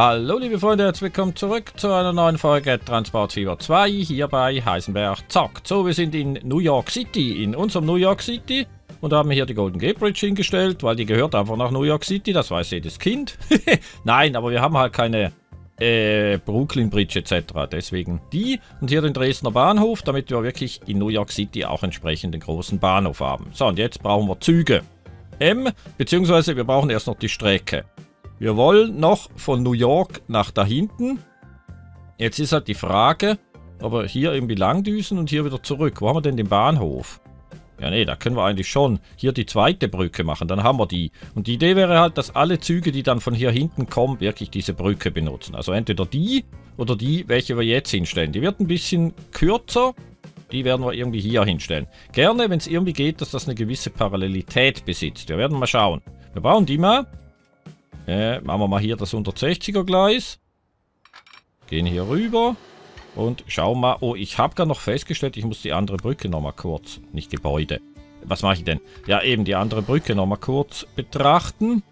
Hallo liebe Freunde, herzlich willkommen zurück zu einer neuen Folge Transportfieber 2 hier bei Heisenberg Zack. So, wir sind in New York City, in unserem New York City und haben hier die Golden Gate Bridge hingestellt, weil die gehört einfach nach New York City, das weiß jedes Kind. Nein, aber wir haben halt keine äh, Brooklyn Bridge etc. Deswegen die und hier den Dresdner Bahnhof, damit wir wirklich in New York City auch entsprechend den großen Bahnhof haben. So, und jetzt brauchen wir Züge. M, beziehungsweise wir brauchen erst noch die Strecke. Wir wollen noch von New York nach da hinten. Jetzt ist halt die Frage, ob wir hier irgendwie langdüsen und hier wieder zurück. Wo haben wir denn den Bahnhof? Ja, nee, da können wir eigentlich schon hier die zweite Brücke machen. Dann haben wir die. Und die Idee wäre halt, dass alle Züge, die dann von hier hinten kommen, wirklich diese Brücke benutzen. Also entweder die oder die, welche wir jetzt hinstellen. Die wird ein bisschen kürzer. Die werden wir irgendwie hier hinstellen. Gerne, wenn es irgendwie geht, dass das eine gewisse Parallelität besitzt. Wir werden mal schauen. Wir bauen die mal. Äh, machen wir mal hier das 160er Gleis. Gehen hier rüber. Und schauen mal. Oh, ich habe gerade noch festgestellt, ich muss die andere Brücke nochmal kurz. Nicht Gebäude. Was mache ich denn? Ja, eben die andere Brücke nochmal kurz betrachten.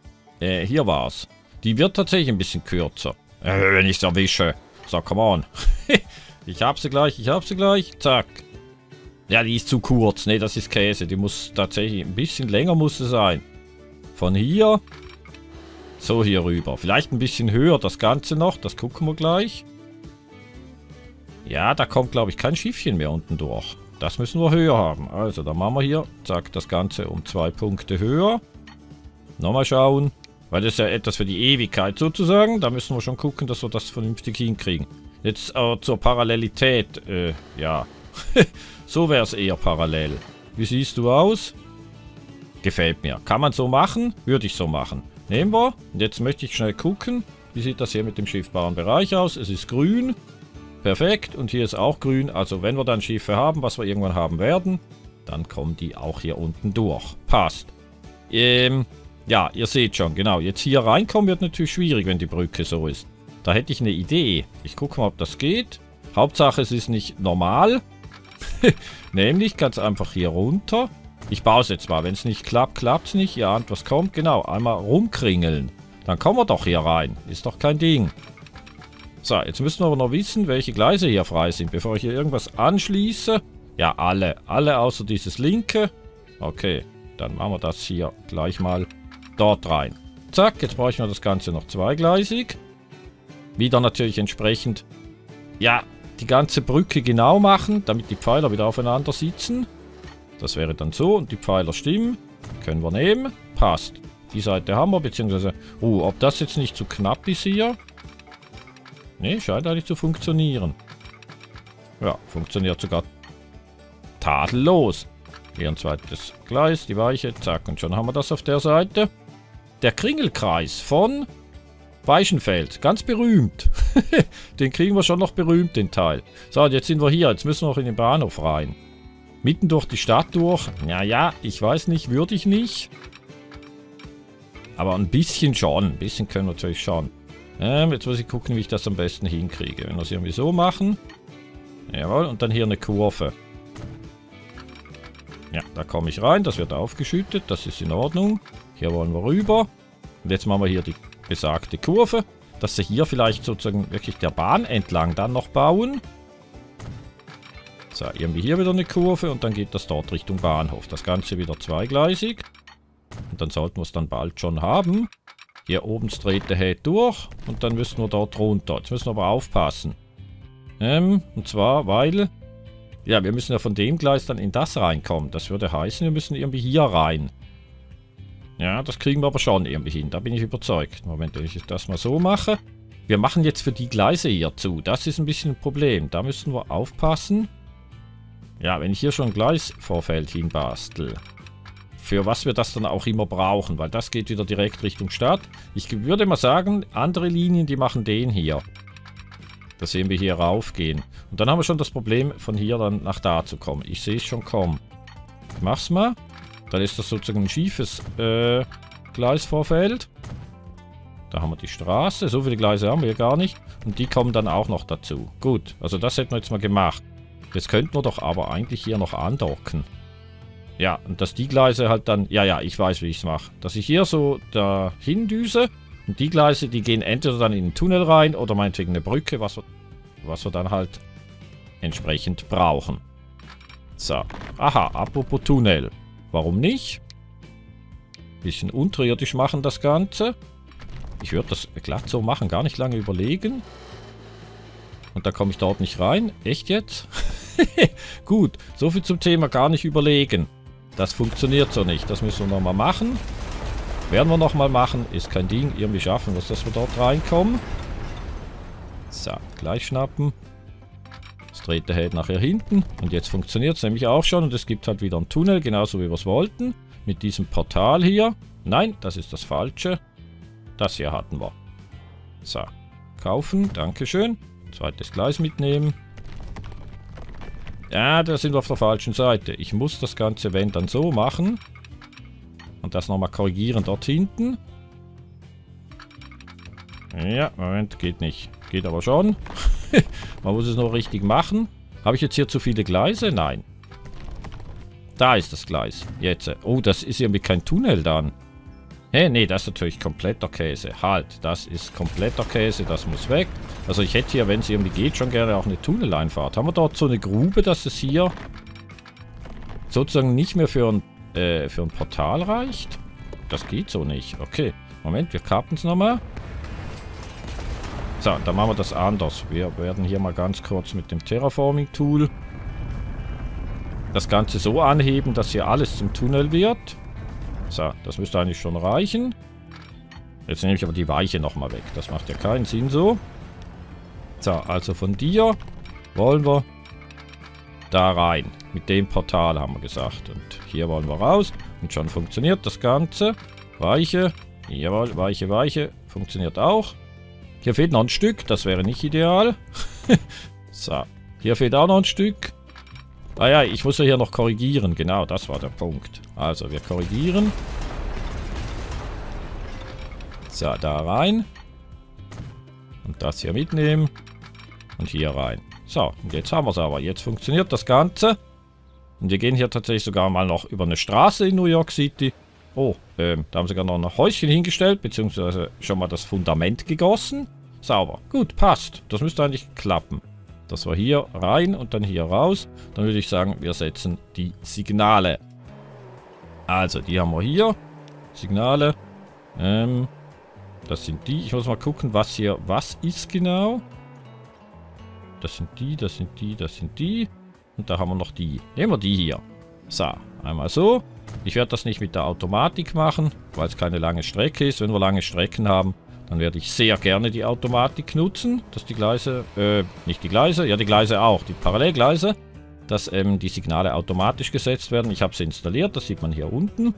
Äh, hier war's. Die wird tatsächlich ein bisschen kürzer. Äh, wenn ich es erwische. So, come on. ich hab sie gleich, ich hab sie gleich. Zack. Ja, die ist zu kurz. Ne, das ist Käse. Die muss tatsächlich ein bisschen länger muss sie sein. Von hier so, hier rüber. Vielleicht ein bisschen höher das Ganze noch. Das gucken wir gleich. Ja, da kommt, glaube ich, kein Schiffchen mehr unten durch. Das müssen wir höher haben. Also, dann machen wir hier, zack, das Ganze um zwei Punkte höher. Nochmal schauen. Weil das ist ja etwas für die Ewigkeit sozusagen. Da müssen wir schon gucken, dass wir das vernünftig hinkriegen. Jetzt äh, zur Parallelität. Äh, ja. so wäre es eher parallel. Wie siehst du aus? Gefällt mir. Kann man so machen? Würde ich so machen. Nehmen wir. Und jetzt möchte ich schnell gucken. Wie sieht das hier mit dem schiffbaren Bereich aus? Es ist grün. Perfekt. Und hier ist auch grün. Also wenn wir dann Schiffe haben, was wir irgendwann haben werden, dann kommen die auch hier unten durch. Passt. Ähm, ja, ihr seht schon, genau. Jetzt hier reinkommen wird natürlich schwierig, wenn die Brücke so ist. Da hätte ich eine Idee. Ich gucke mal, ob das geht. Hauptsache, es ist nicht normal. Nämlich ganz einfach hier runter. Ich baue es jetzt mal. Wenn es nicht klappt, klappt es nicht. Ihr ahnt, was kommt. Genau, einmal rumkringeln. Dann kommen wir doch hier rein. Ist doch kein Ding. So, jetzt müssen wir aber noch wissen, welche Gleise hier frei sind, bevor ich hier irgendwas anschließe. Ja, alle. Alle außer dieses linke. Okay, dann machen wir das hier gleich mal dort rein. Zack, jetzt brauchen wir das Ganze noch zweigleisig. Wieder natürlich entsprechend, ja, die ganze Brücke genau machen, damit die Pfeiler wieder aufeinander sitzen. Das wäre dann so und die Pfeiler stimmen. Können wir nehmen. Passt. Die Seite haben wir, beziehungsweise... Oh, ob das jetzt nicht zu knapp ist hier? Ne, scheint eigentlich zu funktionieren. Ja, funktioniert sogar tadellos. Hier ein zweites Gleis, die Weiche, zack, und schon haben wir das auf der Seite. Der Kringelkreis von Weichenfeld, ganz berühmt. den kriegen wir schon noch berühmt, den Teil. So, und jetzt sind wir hier, jetzt müssen wir noch in den Bahnhof rein. Mitten durch die Stadt durch. Naja, ich weiß nicht, würde ich nicht. Aber ein bisschen schon. Ein bisschen können wir natürlich schon. Ähm, jetzt muss ich gucken, wie ich das am besten hinkriege. Wenn wir es irgendwie so machen. Jawohl, und dann hier eine Kurve. Ja, da komme ich rein. Das wird aufgeschüttet. Das ist in Ordnung. Hier wollen wir rüber. Und jetzt machen wir hier die besagte Kurve. Dass sie hier vielleicht sozusagen wirklich der Bahn entlang dann noch bauen. So, irgendwie hier wieder eine Kurve und dann geht das dort Richtung Bahnhof. Das Ganze wieder zweigleisig. Und dann sollten wir es dann bald schon haben. Hier oben dreht der Head durch und dann müssen wir dort runter. Jetzt müssen wir aber aufpassen. Ähm, und zwar, weil... Ja, wir müssen ja von dem Gleis dann in das reinkommen. Das würde heißen, wir müssen irgendwie hier rein. Ja, das kriegen wir aber schon irgendwie hin. Da bin ich überzeugt. Moment, wenn ich das mal so mache. Wir machen jetzt für die Gleise hier zu. Das ist ein bisschen ein Problem. Da müssen wir aufpassen. Ja, wenn ich hier schon ein Gleisvorfeld hinbastel, für was wir das dann auch immer brauchen, weil das geht wieder direkt Richtung Stadt. Ich würde mal sagen, andere Linien, die machen den hier. Da sehen wir hier raufgehen. Und dann haben wir schon das Problem, von hier dann nach da zu kommen. Ich sehe es schon kommen. Ich mach's mal. Dann ist das sozusagen ein schiefes äh, Gleisvorfeld. Da haben wir die Straße. So viele Gleise haben wir gar nicht. Und die kommen dann auch noch dazu. Gut, also das hätten wir jetzt mal gemacht. Jetzt könnten wir doch aber eigentlich hier noch andocken. Ja, und dass die Gleise halt dann... Ja, ja, ich weiß, wie ich es mache. Dass ich hier so dahin düse Und die Gleise, die gehen entweder dann in den Tunnel rein oder meinetwegen eine Brücke, was wir, was wir dann halt entsprechend brauchen. So. Aha, apropos Tunnel. Warum nicht? Bisschen unterirdisch machen das Ganze. Ich würde das glatt so machen, gar nicht lange überlegen. Und da komme ich dort nicht rein. Echt jetzt? Gut, so viel zum Thema gar nicht überlegen. Das funktioniert so nicht. Das müssen wir nochmal machen. Werden wir nochmal machen. Ist kein Ding. Irgendwie schaffen wir es, dass wir dort reinkommen. So, gleich schnappen. Das dreht der Held nachher hinten. Und jetzt funktioniert es nämlich auch schon. Und es gibt halt wieder einen Tunnel, genauso wie wir es wollten. Mit diesem Portal hier. Nein, das ist das Falsche. Das hier hatten wir. So, kaufen. Dankeschön. Zweites Gleis mitnehmen. Ja, da sind wir auf der falschen Seite. Ich muss das ganze wenn dann so machen. Und das nochmal korrigieren dort hinten. Ja, Moment, geht nicht. Geht aber schon. Man muss es noch richtig machen. Habe ich jetzt hier zu viele Gleise? Nein. Da ist das Gleis. Jetzt. Oh, das ist irgendwie kein Tunnel dann. Hä, nee, das ist natürlich kompletter Käse. Halt, das ist kompletter Käse, das muss weg. Also ich hätte hier, wenn es irgendwie geht, schon gerne auch eine Tunneleinfahrt. Haben wir dort so eine Grube, dass es hier sozusagen nicht mehr für ein, äh, für ein Portal reicht? Das geht so nicht. Okay, Moment, wir kappen es nochmal. So, dann machen wir das anders. Wir werden hier mal ganz kurz mit dem Terraforming-Tool das Ganze so anheben, dass hier alles zum Tunnel wird. So, das müsste eigentlich schon reichen. Jetzt nehme ich aber die Weiche nochmal weg. Das macht ja keinen Sinn so. So, also von dir wollen wir da rein. Mit dem Portal haben wir gesagt. Und hier wollen wir raus. Und schon funktioniert das Ganze. Weiche. Jawohl, Weiche, Weiche. Funktioniert auch. Hier fehlt noch ein Stück. Das wäre nicht ideal. so. Hier fehlt auch noch ein Stück. Ah ja, ich muss ja hier noch korrigieren. Genau, das war der Punkt. Also, wir korrigieren. So, da rein. Und das hier mitnehmen. Und hier rein. So, und jetzt haben wir es aber. Jetzt funktioniert das Ganze. Und wir gehen hier tatsächlich sogar mal noch über eine Straße in New York City. Oh, ähm, da haben sie sogar noch ein Häuschen hingestellt, beziehungsweise schon mal das Fundament gegossen. Sauber. Gut, passt. Das müsste eigentlich klappen. Das war hier rein und dann hier raus. Dann würde ich sagen, wir setzen die Signale. Also, die haben wir hier. Signale. Ähm, das sind die. Ich muss mal gucken, was hier was ist genau. Das sind die, das sind die, das sind die. Und da haben wir noch die. Nehmen wir die hier. So, einmal so. Ich werde das nicht mit der Automatik machen, weil es keine lange Strecke ist. Wenn wir lange Strecken haben, dann werde ich sehr gerne die Automatik nutzen, dass die Gleise, äh, nicht die Gleise, ja die Gleise auch, die Parallelgleise, dass ähm, die Signale automatisch gesetzt werden. Ich habe sie installiert, das sieht man hier unten.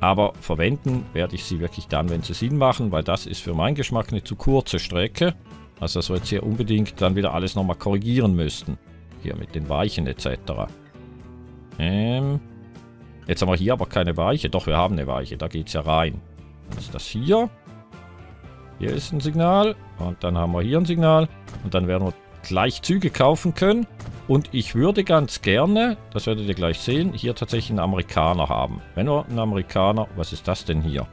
Aber verwenden werde ich sie wirklich dann, wenn sie Sinn machen, weil das ist für meinen Geschmack eine zu kurze Strecke. Also dass wir jetzt hier unbedingt dann wieder alles nochmal korrigieren müssten. Hier mit den Weichen etc. Ähm, jetzt haben wir hier aber keine Weiche. Doch, wir haben eine Weiche, da geht es ja rein. Dann ist das hier. Hier ist ein Signal. Und dann haben wir hier ein Signal. Und dann werden wir gleich Züge kaufen können. Und ich würde ganz gerne, das werdet ihr gleich sehen, hier tatsächlich einen Amerikaner haben. Wenn wir einen Amerikaner... Was ist das denn hier?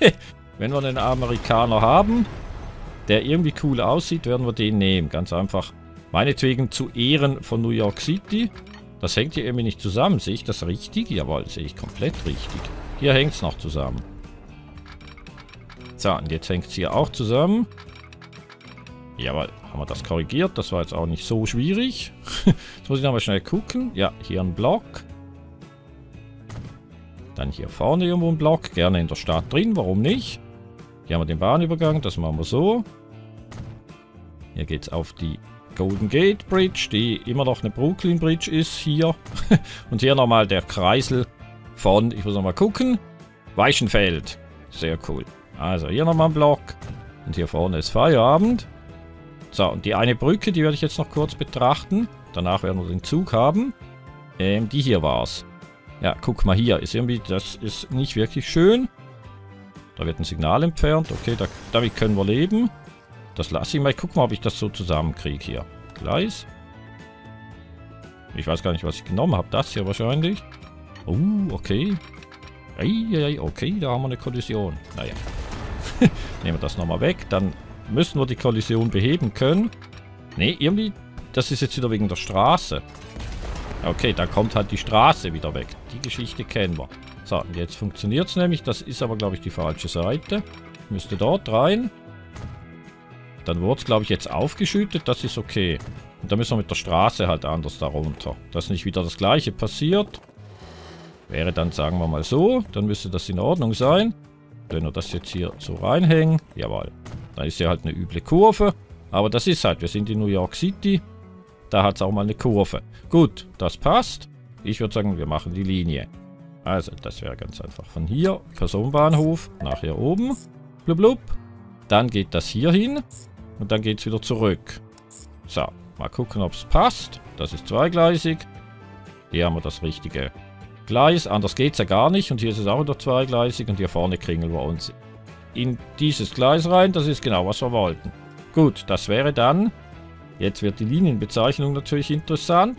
Wenn wir einen Amerikaner haben, der irgendwie cool aussieht, werden wir den nehmen. Ganz einfach. Meinetwegen zu Ehren von New York City. Das hängt hier irgendwie nicht zusammen. Sehe ich das richtig? Jawohl, sehe ich komplett richtig. Hier hängt es noch zusammen. So, und jetzt hängt es hier auch zusammen. Jawohl, haben wir das korrigiert. Das war jetzt auch nicht so schwierig. jetzt muss ich nochmal schnell gucken. Ja, hier ein Block. Dann hier vorne irgendwo ein Block. Gerne in der Stadt drin, warum nicht? Hier haben wir den Bahnübergang, das machen wir so. Hier geht es auf die Golden Gate Bridge, die immer noch eine Brooklyn Bridge ist hier. Und hier nochmal der Kreisel von, ich muss nochmal gucken, Weichenfeld. Sehr cool. Also hier nochmal ein Block. Und hier vorne ist Feierabend. So, und die eine Brücke, die werde ich jetzt noch kurz betrachten. Danach werden wir den Zug haben. Ähm, die hier war's. Ja, guck mal hier. Ist irgendwie, das ist nicht wirklich schön. Da wird ein Signal entfernt. Okay, da, damit können wir leben. Das lasse ich mal. Ich guck mal, ob ich das so zusammenkriege hier. Gleis. Ich weiß gar nicht, was ich genommen habe. Das hier wahrscheinlich. Oh, okay. Eieiei, okay, da haben wir eine Kollision. Naja. Nehmen wir das nochmal weg. Dann müssen wir die Kollision beheben können. Ne, irgendwie, das ist jetzt wieder wegen der Straße. Okay, dann kommt halt die Straße wieder weg. Die Geschichte kennen wir. So, jetzt funktioniert es nämlich. Das ist aber, glaube ich, die falsche Seite. Müsste dort rein. Dann wurde es, glaube ich, jetzt aufgeschüttet. Das ist okay. Und dann müssen wir mit der Straße halt anders darunter. Dass nicht wieder das gleiche passiert. Wäre dann, sagen wir mal so. Dann müsste das in Ordnung sein. Wenn wir das jetzt hier so reinhängen. Jawohl. Dann ist ja halt eine üble Kurve. Aber das ist halt, wir sind in New York City. Da hat es auch mal eine Kurve. Gut, das passt. Ich würde sagen, wir machen die Linie. Also, das wäre ganz einfach. Von hier, Personenbahnhof, nach hier oben. Blub, blub. Dann geht das hier hin. Und dann geht es wieder zurück. So, mal gucken, ob es passt. Das ist zweigleisig. Hier haben wir das richtige Gleis. Anders geht es ja gar nicht. Und hier ist es auch wieder zweigleisig. Und hier vorne kringeln wir uns in dieses Gleis rein. Das ist genau, was wir wollten. Gut, das wäre dann... Jetzt wird die Linienbezeichnung natürlich interessant.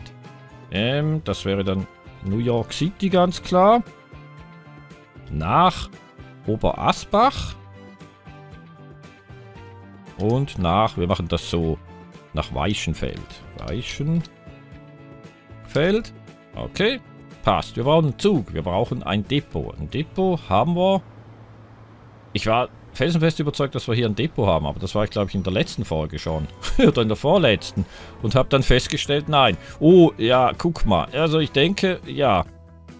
Ähm, das wäre dann New York City ganz klar. Nach Oberasbach. Und nach, wir machen das so, nach Weichenfeld. Weichenfeld. Okay, passt. Wir brauchen einen Zug. Wir brauchen ein Depot. Ein Depot haben wir. Ich war felsenfest überzeugt, dass wir hier ein Depot haben, aber das war ich, glaube ich, in der letzten Folge schon. Oder in der vorletzten. Und habe dann festgestellt, nein. Oh, ja, guck mal. Also ich denke, ja,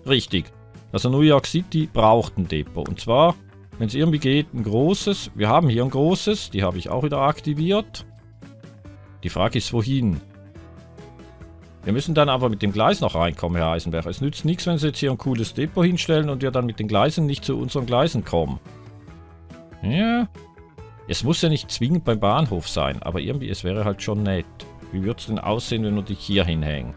richtig. Also New York City braucht ein Depot. Und zwar wenn es irgendwie geht, ein großes. Wir haben hier ein großes. Die habe ich auch wieder aktiviert. Die Frage ist, wohin? Wir müssen dann aber mit dem Gleis noch reinkommen, Herr Eisenberg. Es nützt nichts, wenn Sie jetzt hier ein cooles Depot hinstellen und wir dann mit den Gleisen nicht zu unseren Gleisen kommen. Ja. Es muss ja nicht zwingend beim Bahnhof sein, aber irgendwie, es wäre halt schon nett. Wie würde es denn aussehen, wenn wir die hier hinhängen?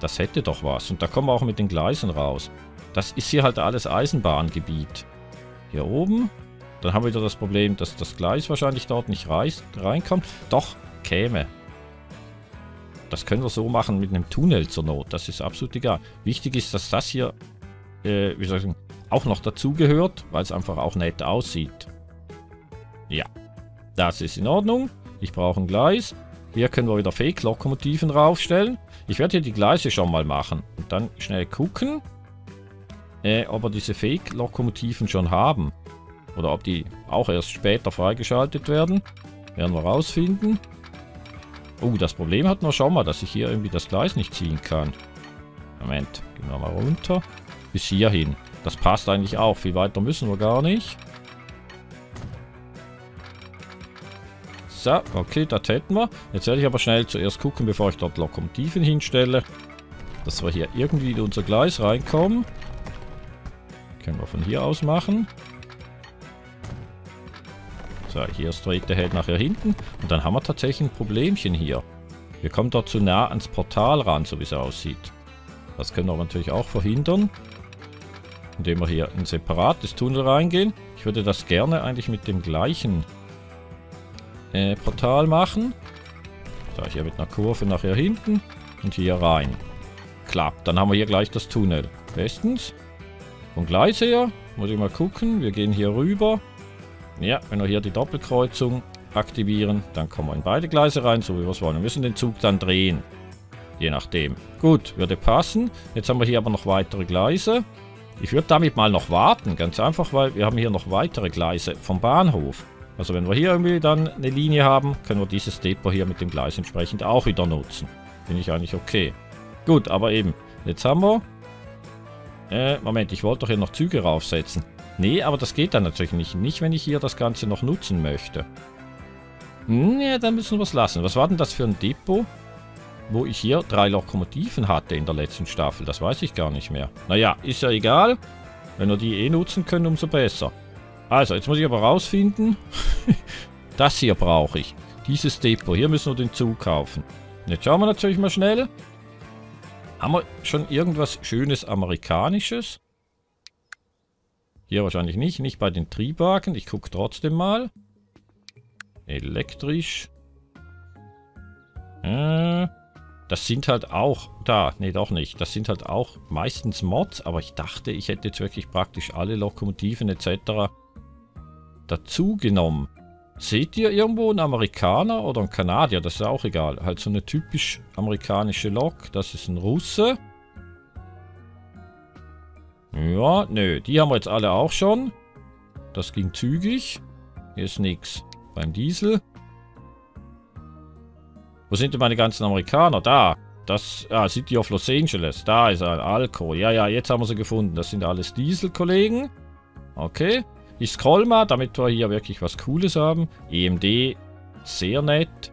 Das hätte doch was. Und da kommen wir auch mit den Gleisen raus. Das ist hier halt alles Eisenbahngebiet. Hier oben. Dann haben wir wieder das Problem, dass das Gleis wahrscheinlich dort nicht reinkommt. Doch, käme. Das können wir so machen mit einem Tunnel zur Not. Das ist absolut egal. Wichtig ist, dass das hier, äh, wie soll ich sagen, auch noch dazugehört, weil es einfach auch nett aussieht. Ja, das ist in Ordnung. Ich brauche ein Gleis. Hier können wir wieder Fake-Lokomotiven raufstellen. Ich werde hier die Gleise schon mal machen. Und dann schnell gucken äh, ob wir diese Fake-Lokomotiven schon haben. Oder ob die auch erst später freigeschaltet werden. Werden wir rausfinden. Oh, das Problem hatten wir schon mal, dass ich hier irgendwie das Gleis nicht ziehen kann. Moment, gehen wir mal runter. Bis hierhin. Das passt eigentlich auch. Viel weiter müssen wir gar nicht. So, okay, das hätten wir. Jetzt werde ich aber schnell zuerst gucken, bevor ich dort Lokomotiven hinstelle. Dass wir hier irgendwie in unser Gleis reinkommen. Können wir von hier aus machen. So, hier straight der Held nachher hinten. Und dann haben wir tatsächlich ein Problemchen hier. Wir kommen dort zu nah ans Portal ran, so wie es aussieht. Das können wir natürlich auch verhindern. Indem wir hier in ein separates Tunnel reingehen. Ich würde das gerne eigentlich mit dem gleichen äh, Portal machen. So, hier mit einer Kurve nachher hinten. Und hier rein. Klappt. Dann haben wir hier gleich das Tunnel. Bestens. Vom Gleis her, muss ich mal gucken, wir gehen hier rüber. Ja, wenn wir hier die Doppelkreuzung aktivieren, dann kommen wir in beide Gleise rein, so wie wir es wollen. Wir müssen den Zug dann drehen. Je nachdem. Gut, würde passen. Jetzt haben wir hier aber noch weitere Gleise. Ich würde damit mal noch warten, ganz einfach, weil wir haben hier noch weitere Gleise vom Bahnhof. Also wenn wir hier irgendwie dann eine Linie haben, können wir dieses Depot hier mit dem Gleis entsprechend auch wieder nutzen. Finde ich eigentlich okay. Gut, aber eben, jetzt haben wir äh, Moment, ich wollte doch hier noch Züge raufsetzen. Nee, aber das geht dann natürlich nicht. Nicht, wenn ich hier das Ganze noch nutzen möchte. Nee, dann müssen wir es lassen. Was war denn das für ein Depot? Wo ich hier drei Lokomotiven hatte in der letzten Staffel. Das weiß ich gar nicht mehr. Naja, ist ja egal. Wenn wir die eh nutzen können, umso besser. Also, jetzt muss ich aber rausfinden. das hier brauche ich. Dieses Depot. Hier müssen wir den Zug kaufen. Jetzt schauen wir natürlich mal schnell. Haben wir schon irgendwas Schönes Amerikanisches? Hier wahrscheinlich nicht. Nicht bei den Triebwagen. Ich gucke trotzdem mal. Elektrisch. Äh, das sind halt auch... Da, nee, doch nicht. Das sind halt auch meistens Mods. Aber ich dachte, ich hätte jetzt wirklich praktisch alle Lokomotiven etc. dazu genommen. Seht ihr irgendwo einen Amerikaner oder einen Kanadier? Das ist auch egal. Halt so eine typisch amerikanische Lok. Das ist ein Russe. Ja, nö. Die haben wir jetzt alle auch schon. Das ging zügig. Hier ist nichts. Beim Diesel. Wo sind denn meine ganzen Amerikaner? Da. Das, ah, City of Los Angeles. Da ist ein Alco. Ja, ja, jetzt haben wir sie gefunden. Das sind alles Diesel-Kollegen. Okay. Ich scroll mal, damit wir hier wirklich was Cooles haben. EMD, sehr nett.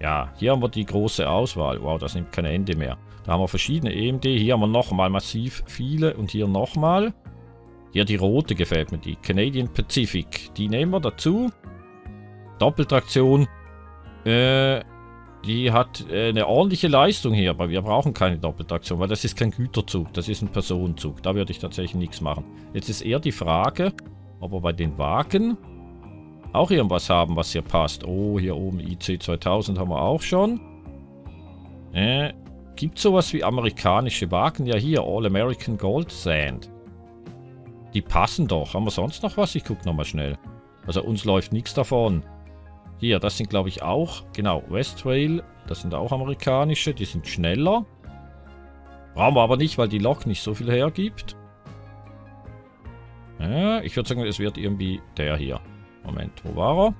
Ja, hier haben wir die große Auswahl. Wow, das nimmt kein Ende mehr. Da haben wir verschiedene EMD. Hier haben wir nochmal massiv viele und hier nochmal. Hier die rote gefällt mir, die Canadian Pacific. Die nehmen wir dazu. Doppeltraktion. Äh, die hat äh, eine ordentliche Leistung hier, aber wir brauchen keine Doppeltraktion, weil das ist kein Güterzug, das ist ein Personenzug. Da würde ich tatsächlich nichts machen. Jetzt ist eher die Frage, ob wir bei den Wagen auch irgendwas haben, was hier passt. Oh, hier oben IC 2000 haben wir auch schon. Äh, gibt sowas wie amerikanische Wagen? Ja, hier, All American Gold Sand. Die passen doch. Haben wir sonst noch was? Ich gucke nochmal schnell. Also uns läuft nichts davon. Hier, das sind glaube ich auch, genau, Westrail. Das sind auch amerikanische, die sind schneller. Brauchen wir aber nicht, weil die Lok nicht so viel hergibt. Ja, ich würde sagen, es wird irgendwie der hier. Moment, wo war er?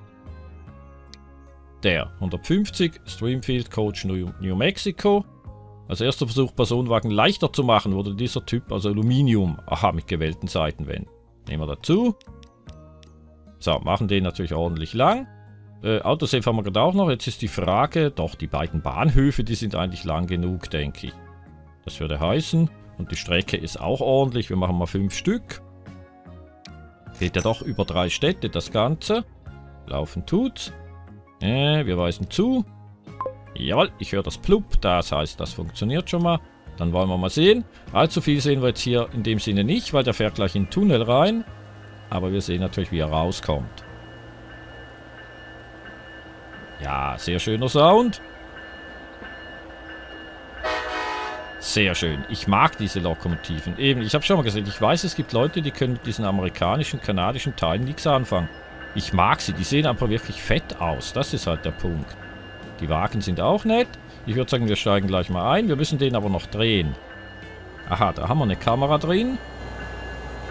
Der, 150, Streamfield Coach New, New Mexico. Als erster Versuch, Personenwagen leichter zu machen, wurde dieser Typ, also Aluminium, aha, mit gewählten Seitenwänden. Nehmen wir dazu. So, machen den natürlich ordentlich lang. Äh, Autosave haben wir gerade auch noch. Jetzt ist die Frage, doch, die beiden Bahnhöfe, die sind eigentlich lang genug, denke ich. Das würde heißen, und die Strecke ist auch ordentlich. Wir machen mal fünf Stück. Geht ja doch über drei Städte, das Ganze. Laufen tut's. Äh, wir weisen zu. Jawohl, ich höre das Plupp. Das heißt, das funktioniert schon mal. Dann wollen wir mal sehen. Allzu viel sehen wir jetzt hier in dem Sinne nicht, weil der fährt gleich in den Tunnel rein. Aber wir sehen natürlich, wie er rauskommt. Ja, sehr schöner Sound. Sehr schön. Ich mag diese Lokomotiven. Eben, ich habe schon mal gesagt, ich weiß, es gibt Leute, die können mit diesen amerikanischen, kanadischen Teilen nichts anfangen. Ich mag sie, die sehen einfach wirklich fett aus. Das ist halt der Punkt. Die Wagen sind auch nett. Ich würde sagen, wir steigen gleich mal ein. Wir müssen den aber noch drehen. Aha, da haben wir eine Kamera drin.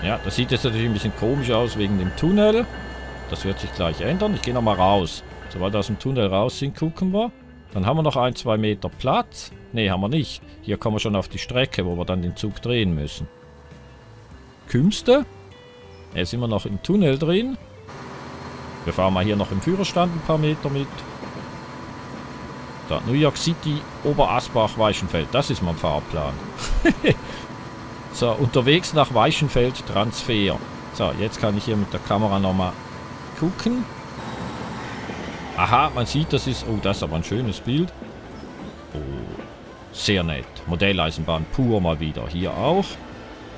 Ja, das sieht jetzt natürlich ein bisschen komisch aus wegen dem Tunnel. Das wird sich gleich ändern. Ich gehe nochmal raus. Sobald wir aus dem Tunnel raus sind, gucken wir. Dann haben wir noch ein, zwei Meter Platz. Ne, haben wir nicht. Hier kommen wir schon auf die Strecke, wo wir dann den Zug drehen müssen. Kümste. Jetzt sind wir noch im Tunnel drin. Wir fahren mal hier noch im Führerstand ein paar Meter mit. Da, New York City, Oberasbach, Weichenfeld. Das ist mein Fahrplan. so, unterwegs nach Weichenfeld, Transfer. So, jetzt kann ich hier mit der Kamera nochmal gucken. Aha, man sieht, das ist... Oh, das ist aber ein schönes Bild. Oh, sehr nett. Modelleisenbahn pur mal wieder. Hier auch.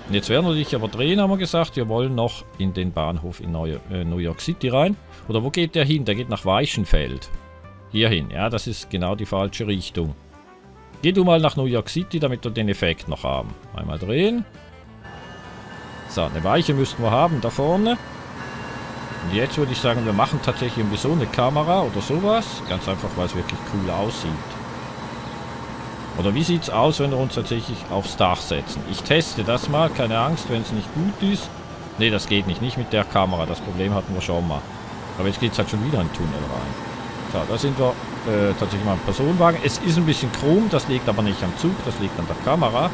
Und jetzt werden wir dich aber drehen, haben wir gesagt. Wir wollen noch in den Bahnhof in äh, New York City rein. Oder wo geht der hin? Der geht nach Weichenfeld. Hier hin. Ja, das ist genau die falsche Richtung. Geh du mal nach New York City, damit wir den Effekt noch haben. Einmal drehen. So, eine Weiche müssten wir haben da vorne. Und jetzt würde ich sagen, wir machen tatsächlich irgendwie so eine Kamera oder sowas. Ganz einfach, weil es wirklich cool aussieht. Oder wie sieht es aus, wenn wir uns tatsächlich aufs Dach setzen? Ich teste das mal, keine Angst, wenn es nicht gut ist. Ne, das geht nicht, nicht mit der Kamera. Das Problem hatten wir schon mal. Aber jetzt geht es halt schon wieder in den Tunnel rein. So, da sind wir äh, tatsächlich mal im Personenwagen. Es ist ein bisschen krumm, das liegt aber nicht am Zug, das liegt an der Kamera.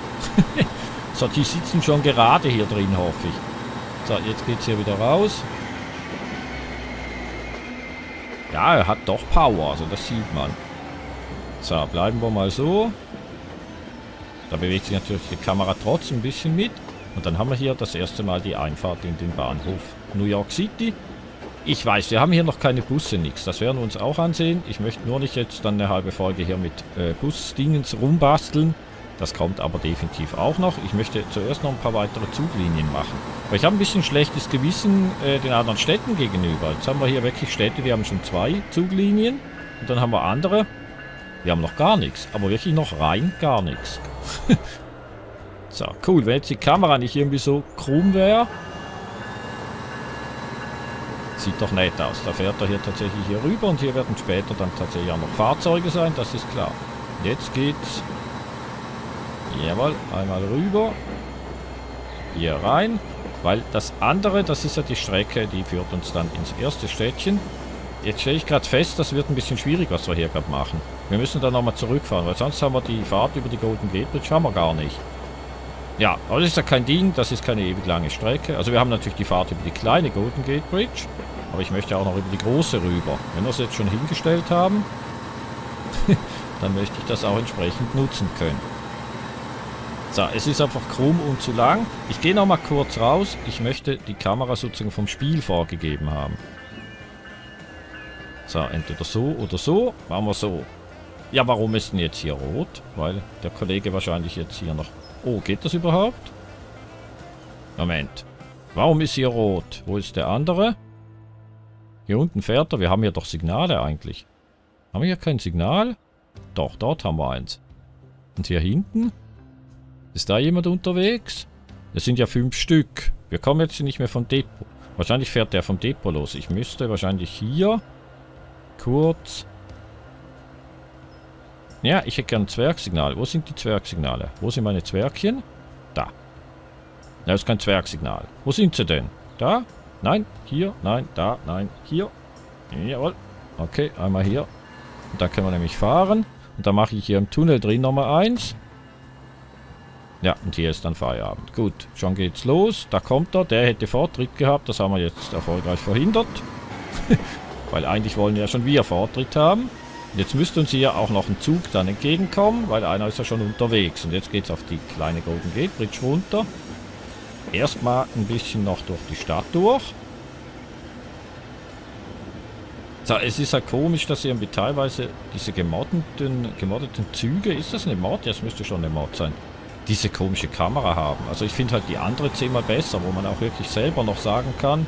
so, die sitzen schon gerade hier drin, hoffe ich. So, jetzt geht es hier wieder raus. Ja, er hat doch Power, also das sieht man. So, bleiben wir mal so. Da bewegt sich natürlich die Kamera trotzdem ein bisschen mit. Und dann haben wir hier das erste Mal die Einfahrt in den Bahnhof New York City. Ich weiß, wir haben hier noch keine Busse, nichts. Das werden wir uns auch ansehen. Ich möchte nur nicht jetzt dann eine halbe Folge hier mit äh, Busdingens rumbasteln. Das kommt aber definitiv auch noch. Ich möchte zuerst noch ein paar weitere Zuglinien machen. Weil ich habe ein bisschen schlechtes Gewissen äh, den anderen Städten gegenüber. Jetzt haben wir hier wirklich Städte, die haben schon zwei Zuglinien. Und dann haben wir andere, die haben noch gar nichts. Aber wirklich noch rein gar nichts. so, cool. Wenn jetzt die Kamera nicht irgendwie so krumm wäre. Sieht doch nett aus. Da fährt er hier tatsächlich hier rüber und hier werden später dann tatsächlich auch noch Fahrzeuge sein, das ist klar. Jetzt geht's... Jawohl, einmal rüber. Hier rein. Weil das andere, das ist ja die Strecke, die führt uns dann ins erste Städtchen. Jetzt stelle ich gerade fest, das wird ein bisschen schwierig, was wir hier gerade machen. Wir müssen dann nochmal zurückfahren, weil sonst haben wir die Fahrt über die Golden Gate Bridge haben wir gar nicht. Ja, aber das ist ja kein Ding, das ist keine ewig lange Strecke. Also wir haben natürlich die Fahrt über die kleine Golden Gate Bridge, aber ich möchte auch noch über die große rüber. Wenn wir es jetzt schon hingestellt haben, dann möchte ich das auch entsprechend nutzen können. So, es ist einfach krumm und zu lang. Ich gehe noch mal kurz raus. Ich möchte die Kamera sozusagen vom Spiel vorgegeben haben. So, entweder so oder so. Machen wir so. Ja, warum ist denn jetzt hier rot? Weil der Kollege wahrscheinlich jetzt hier noch... Oh, geht das überhaupt? Moment. Warum ist hier rot? Wo ist der andere? Hier unten fährt er. Wir haben hier doch Signale eigentlich. Haben wir hier kein Signal? Doch, dort haben wir eins. Und hier hinten? Ist da jemand unterwegs? Es sind ja fünf Stück. Wir kommen jetzt nicht mehr vom Depot. Wahrscheinlich fährt der vom Depot los. Ich müsste wahrscheinlich hier kurz... Ja, ich hätte gern ein Zwergsignal. Wo sind die Zwergsignale? Wo sind meine Zwergchen? Da. Das ist kein Zwergsignal. Wo sind sie denn? Da? Nein, hier, nein, da, nein, hier. Jawohl. Okay, einmal hier. Und da können wir nämlich fahren. Und da mache ich hier im Tunnel drin nochmal eins. Ja, und hier ist dann Feierabend. Gut, schon geht's los. Da kommt er. Der hätte Vortritt gehabt. Das haben wir jetzt erfolgreich verhindert. weil eigentlich wollen ja schon wir Vortritt haben. Jetzt müsste uns hier auch noch ein Zug dann entgegenkommen, weil einer ist ja schon unterwegs. Und jetzt geht's auf die kleine Golden Gate Bridge runter. Erstmal ein bisschen noch durch die Stadt durch. So, es ist ja komisch, dass irgendwie teilweise diese gemoddeten, gemoddeten Züge, ist das eine Mod? Ja, es müsste schon eine Mod sein diese komische Kamera haben. Also ich finde halt die andere zehnmal besser, wo man auch wirklich selber noch sagen kann,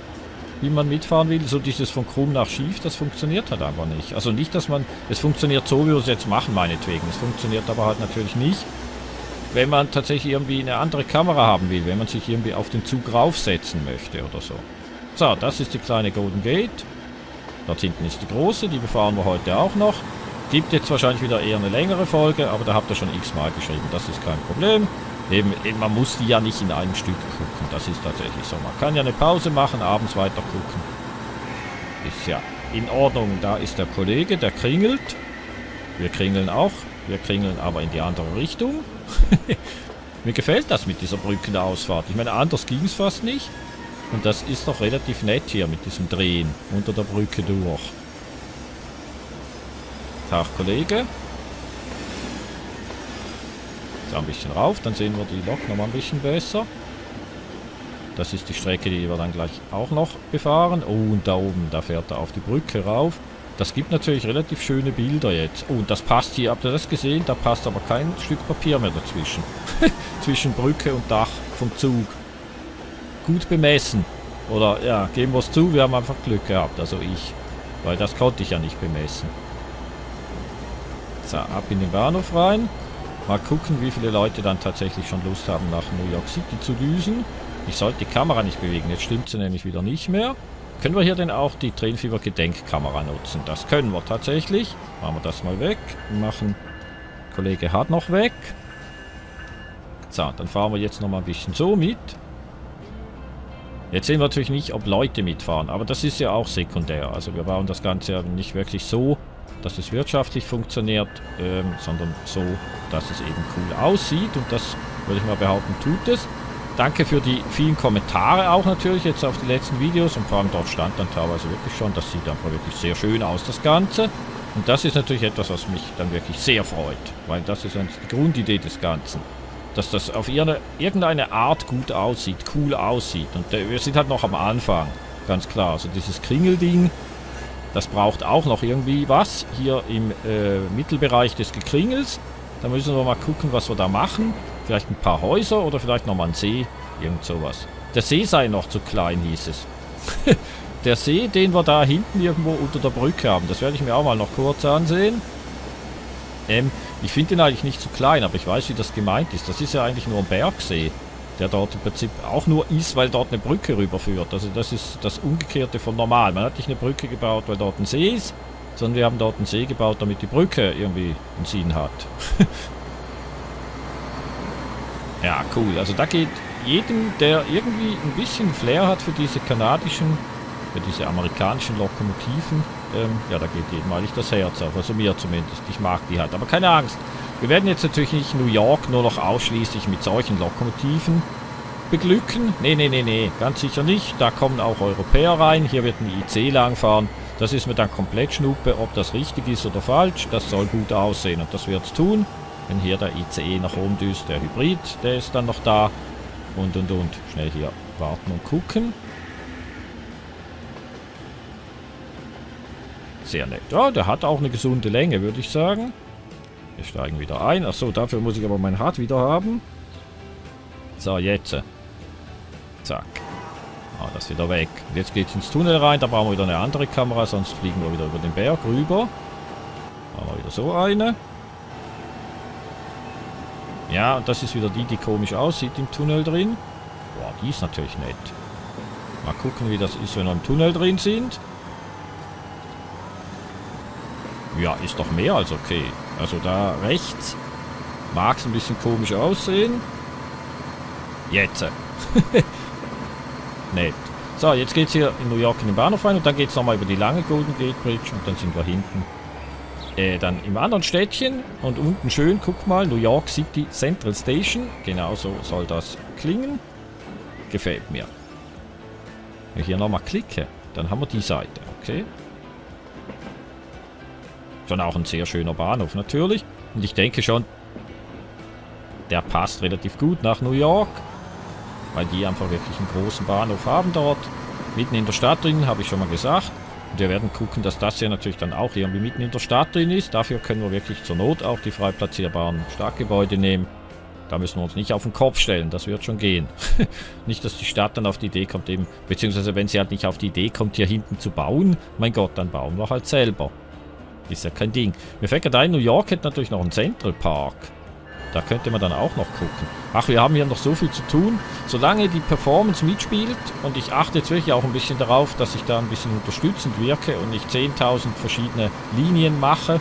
wie man mitfahren will. So dieses von krumm nach schief, das funktioniert halt einfach nicht. Also nicht, dass man, es funktioniert so, wie wir es jetzt machen, meinetwegen. Es funktioniert aber halt natürlich nicht, wenn man tatsächlich irgendwie eine andere Kamera haben will, wenn man sich irgendwie auf den Zug raufsetzen möchte oder so. So, das ist die kleine Golden Gate. Dort hinten ist die große, die befahren wir heute auch noch. Gibt jetzt wahrscheinlich wieder eher eine längere Folge, aber da habt ihr schon x-mal geschrieben. Das ist kein Problem. Eben, man muss die ja nicht in einem Stück gucken. Das ist tatsächlich so. Man kann ja eine Pause machen, abends weiter gucken. Ist ja in Ordnung. Da ist der Kollege, der kringelt. Wir kringeln auch. Wir kringeln aber in die andere Richtung. Mir gefällt das mit dieser Brückenausfahrt. Ich meine, anders ging es fast nicht. Und das ist doch relativ nett hier mit diesem Drehen unter der Brücke durch. Tag, Kollege. So, ein bisschen rauf, dann sehen wir die Lok nochmal ein bisschen besser. Das ist die Strecke, die wir dann gleich auch noch befahren. Oh, und da oben, da fährt er auf die Brücke rauf. Das gibt natürlich relativ schöne Bilder jetzt. Oh, und das passt hier, habt ihr das gesehen? Da passt aber kein Stück Papier mehr dazwischen. Zwischen Brücke und Dach vom Zug. Gut bemessen. Oder, ja, geben wir es zu, wir haben einfach Glück gehabt, also ich. Weil das konnte ich ja nicht bemessen. So, ab in den Bahnhof rein. Mal gucken, wie viele Leute dann tatsächlich schon Lust haben, nach New York City zu düsen. Ich sollte die Kamera nicht bewegen, jetzt stimmt sie nämlich wieder nicht mehr. Können wir hier denn auch die Trainfever Gedenkkamera nutzen? Das können wir tatsächlich. Machen wir das mal weg. Machen Kollege Hart noch weg. So, dann fahren wir jetzt noch mal ein bisschen so mit. Jetzt sehen wir natürlich nicht, ob Leute mitfahren, aber das ist ja auch sekundär. Also wir bauen das Ganze ja nicht wirklich so dass es wirtschaftlich funktioniert, ähm, sondern so, dass es eben cool aussieht. Und das würde ich mal behaupten, tut es. Danke für die vielen Kommentare auch natürlich jetzt auf die letzten Videos. Und vor allem dort stand dann teilweise wirklich schon, das sieht einfach wirklich sehr schön aus, das Ganze. Und das ist natürlich etwas, was mich dann wirklich sehr freut. Weil das ist die Grundidee des Ganzen. Dass das auf irgendeine Art gut aussieht, cool aussieht. Und äh, wir sind halt noch am Anfang, ganz klar. Also dieses Kringelding, das braucht auch noch irgendwie was hier im äh, Mittelbereich des Gekringels. Da müssen wir mal gucken, was wir da machen. Vielleicht ein paar Häuser oder vielleicht nochmal ein See. Irgend sowas. Der See sei noch zu klein, hieß es. der See, den wir da hinten irgendwo unter der Brücke haben, das werde ich mir auch mal noch kurz ansehen. Ähm, ich finde den eigentlich nicht zu klein, aber ich weiß, wie das gemeint ist. Das ist ja eigentlich nur ein Bergsee. der dort im Prinzip auch nur ist, weil dort eine Brücke rüberführt. Also das ist das Umgekehrte von normal. Man hat nicht eine Brücke gebaut, weil dort ein See ist, sondern wir haben dort einen See gebaut, damit die Brücke irgendwie einen Sinn hat. ja, cool. Also da geht jedem, der irgendwie ein bisschen Flair hat für diese kanadischen, für diese amerikanischen Lokomotiven, ähm, ja, da geht jedem eigentlich das Herz auf. Also mir zumindest. Ich mag die halt. Aber keine Angst. Wir werden jetzt natürlich nicht New York nur noch ausschließlich mit solchen Lokomotiven beglücken. Nee, nee, nee, nee, ganz sicher nicht. Da kommen auch Europäer rein. Hier wird ein IC langfahren. Das ist mir dann komplett Schnuppe, ob das richtig ist oder falsch. Das soll gut aussehen und das wird es tun. Wenn hier der ICE nach oben düst, der Hybrid, der ist dann noch da. Und, und, und. Schnell hier warten und gucken. Sehr nett. Ja, der hat auch eine gesunde Länge, würde ich sagen. Wir steigen wieder ein. Achso, dafür muss ich aber mein Hard wieder haben. So, jetzt. Zack. Ah, das wieder weg. Jetzt geht es ins Tunnel rein. Da brauchen wir wieder eine andere Kamera, sonst fliegen wir wieder über den Berg rüber. Haben wir wieder so eine. Ja, und das ist wieder die, die komisch aussieht im Tunnel drin. Boah, die ist natürlich nett. Mal gucken, wie das ist, wenn wir im Tunnel drin sind. Ja, ist doch mehr als okay. Also da rechts mag es ein bisschen komisch aussehen. Jetzt. Nett. So, jetzt geht es hier in New York in den Bahnhof rein und dann geht es nochmal über die lange Golden Gate Bridge und dann sind wir hinten äh, dann im anderen Städtchen und unten schön, guck mal, New York City Central Station. Genau so soll das klingen. Gefällt mir. Wenn ich hier nochmal klicke, dann haben wir die Seite, okay? Schon auch ein sehr schöner Bahnhof natürlich. Und ich denke schon, der passt relativ gut nach New York. Weil die einfach wirklich einen großen Bahnhof haben dort. Mitten in der Stadt drin, habe ich schon mal gesagt. Wir werden gucken, dass das hier natürlich dann auch irgendwie mitten in der Stadt drin ist. Dafür können wir wirklich zur Not auch die frei platzierbaren Startgebäude nehmen. Da müssen wir uns nicht auf den Kopf stellen, das wird schon gehen. nicht, dass die Stadt dann auf die Idee kommt, eben, beziehungsweise wenn sie halt nicht auf die Idee kommt, hier hinten zu bauen, mein Gott, dann bauen wir halt selber. Ist ja kein Ding. Mir fällt gerade ein, New York hätte natürlich noch einen Central Park. Da könnte man dann auch noch gucken. Ach, wir haben hier noch so viel zu tun. Solange die Performance mitspielt und ich achte jetzt wirklich auch ein bisschen darauf, dass ich da ein bisschen unterstützend wirke und nicht 10.000 verschiedene Linien mache.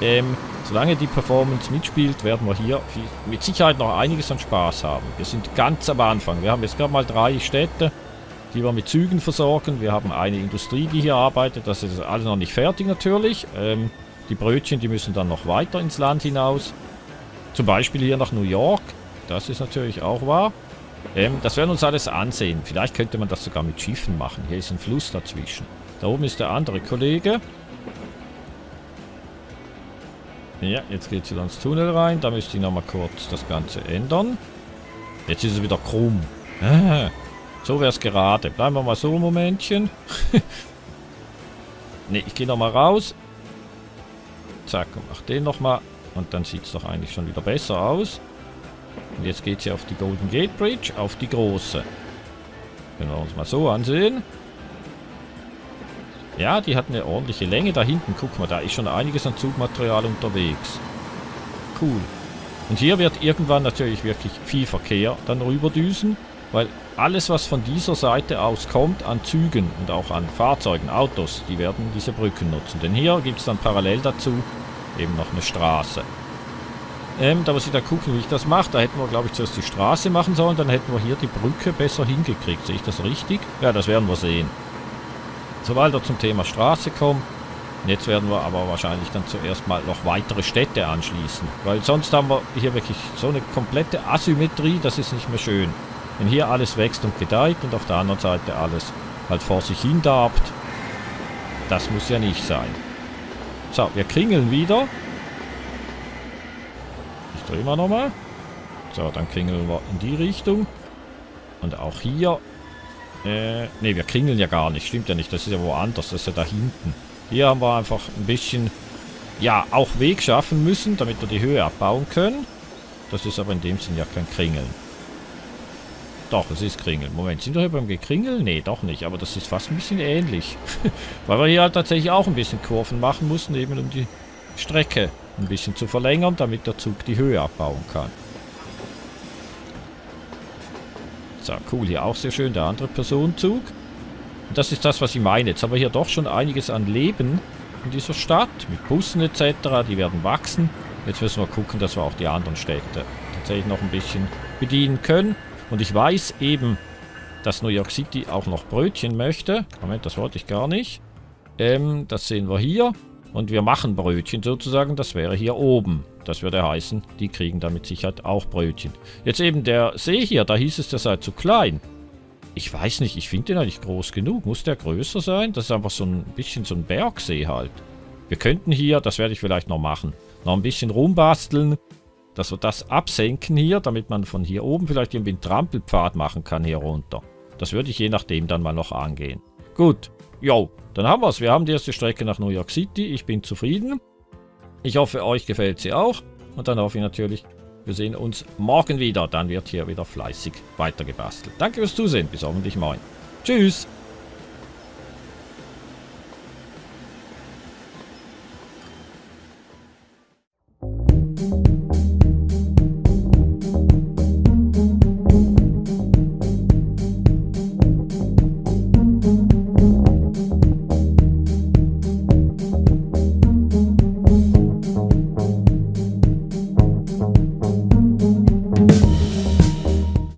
Ähm, solange die Performance mitspielt, werden wir hier mit Sicherheit noch einiges an Spaß haben. Wir sind ganz am Anfang. Wir haben jetzt gerade mal drei Städte die wir mit Zügen versorgen. Wir haben eine Industrie, die hier arbeitet. Das ist alles noch nicht fertig natürlich. Ähm, die Brötchen, die müssen dann noch weiter ins Land hinaus. Zum Beispiel hier nach New York. Das ist natürlich auch wahr. Ähm, das werden wir uns alles ansehen. Vielleicht könnte man das sogar mit Schiffen machen. Hier ist ein Fluss dazwischen. Da oben ist der andere Kollege. Ja, jetzt geht es wieder ins Tunnel rein. Da müsste ich nochmal kurz das Ganze ändern. Jetzt ist es wieder krumm. So wäre es gerade. Bleiben wir mal so ein Momentchen. ne, ich gehe nochmal raus. Zack, und mach den nochmal. Und dann sieht es doch eigentlich schon wieder besser aus. Und jetzt geht ja auf die Golden Gate Bridge, auf die große. Können wir uns mal so ansehen. Ja, die hat eine ordentliche Länge. Da hinten, guck mal, da ist schon einiges an Zugmaterial unterwegs. Cool. Und hier wird irgendwann natürlich wirklich viel Verkehr dann rüberdüsen. Weil alles, was von dieser Seite aus kommt, an Zügen und auch an Fahrzeugen, Autos, die werden diese Brücken nutzen. Denn hier gibt es dann parallel dazu eben noch eine Straße. Ähm, da muss ich da gucken, wie ich das mache. Da hätten wir, glaube ich, zuerst die Straße machen sollen, dann hätten wir hier die Brücke besser hingekriegt. Sehe ich das richtig? Ja, das werden wir sehen. Sobald er zum Thema Straße kommt, jetzt werden wir aber wahrscheinlich dann zuerst mal noch weitere Städte anschließen. Weil sonst haben wir hier wirklich so eine komplette Asymmetrie, das ist nicht mehr schön. Wenn hier alles wächst und gedeiht und auf der anderen Seite alles halt vor sich hin darbt, das muss ja nicht sein. So, wir kringeln wieder. Ich drehe mal nochmal. So, dann kringeln wir in die Richtung. Und auch hier. Äh, ne, wir kringeln ja gar nicht. Stimmt ja nicht. Das ist ja woanders. Das ist ja da hinten. Hier haben wir einfach ein bisschen, ja, auch Weg schaffen müssen, damit wir die Höhe abbauen können. Das ist aber in dem Sinn ja kein Kringeln. Doch, es ist Kringeln. Moment, sind wir hier beim Gekringel? Nee, doch nicht. Aber das ist fast ein bisschen ähnlich. Weil wir hier halt tatsächlich auch ein bisschen Kurven machen mussten, eben um die Strecke ein bisschen zu verlängern, damit der Zug die Höhe abbauen kann. So, cool, hier auch sehr schön, der andere Personenzug. Und das ist das, was ich meine. Jetzt haben wir hier doch schon einiges an Leben in dieser Stadt, mit Bussen etc., die werden wachsen. Jetzt müssen wir gucken, dass wir auch die anderen Städte tatsächlich noch ein bisschen bedienen können. Und ich weiß eben, dass New York City auch noch Brötchen möchte. Moment, das wollte ich gar nicht. Ähm, das sehen wir hier. Und wir machen Brötchen sozusagen. Das wäre hier oben. Das würde heißen, die kriegen da mit Sicherheit auch Brötchen. Jetzt eben der See hier, da hieß es, der sei zu klein. Ich weiß nicht, ich finde den eigentlich groß genug. Muss der größer sein? Das ist einfach so ein bisschen so ein Bergsee halt. Wir könnten hier, das werde ich vielleicht noch machen, noch ein bisschen rumbasteln, dass wir das absenken hier, damit man von hier oben vielleicht irgendwie einen Trampelpfad machen kann hier runter. Das würde ich je nachdem dann mal noch angehen. Gut, jo, dann haben wir es. Wir haben die erste Strecke nach New York City. Ich bin zufrieden. Ich hoffe, euch gefällt sie auch. Und dann hoffe ich natürlich, wir sehen uns morgen wieder. Dann wird hier wieder fleißig weitergebastelt. Danke fürs Zusehen. Bis hoffentlich morgen. Tschüss.